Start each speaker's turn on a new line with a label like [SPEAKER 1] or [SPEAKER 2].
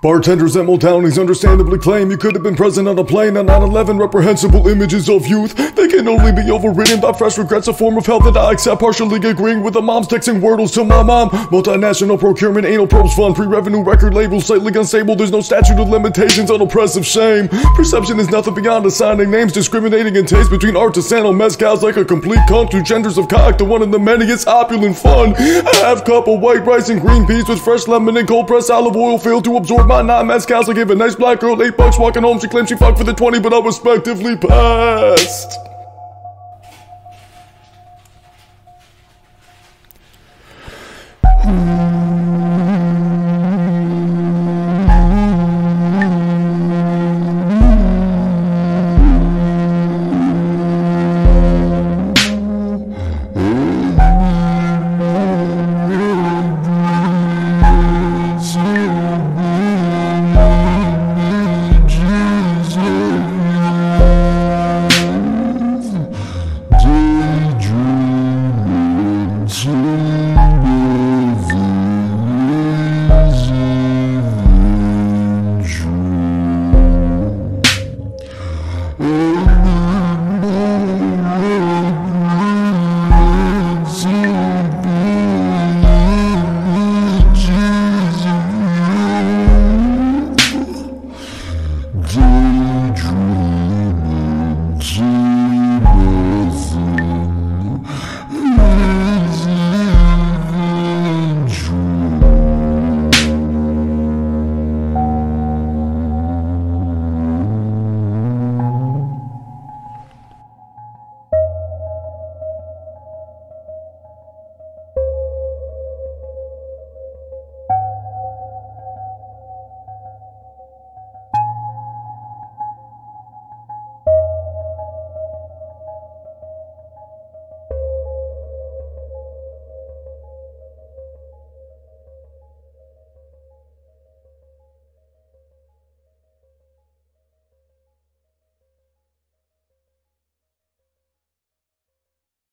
[SPEAKER 1] Bartenders at Muldowney's understandably claim you could have been present on a plane on 9-11 reprehensible images of youth. They can only be overridden by fresh regrets, a form of hell that I accept, partially agreeing with Imams texting wordles to my mom. Multinational procurement, anal probes fund, pre-revenue record label, slightly unstable, there's no statute of limitations on oppressive shame. Perception is nothing beyond assigning names, discriminating in taste between artisanal mezcals like a complete cunt, two genders of cock, the one in the many is opulent fun. A half cup of white rice and green peas with fresh lemon and cold pressed olive oil failed to absorb my nine mezcals. I gave a nice black girl eight bucks walking home. She claimed she fucked for the 20, but I respectively passed. Hmm.